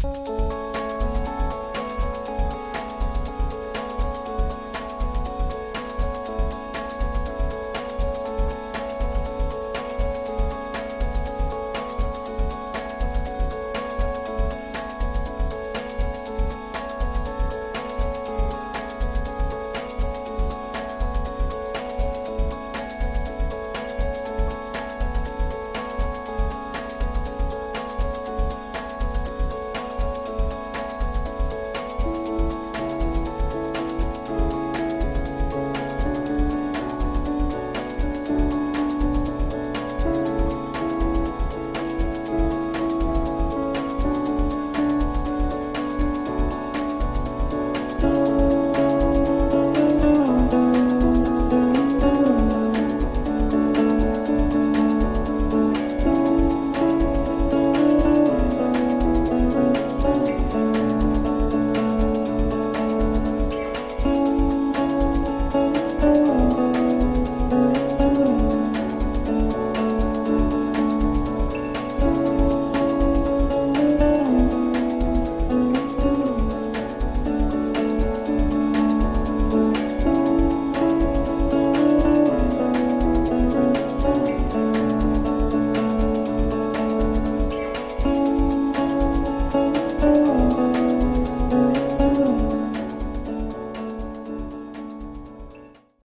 Música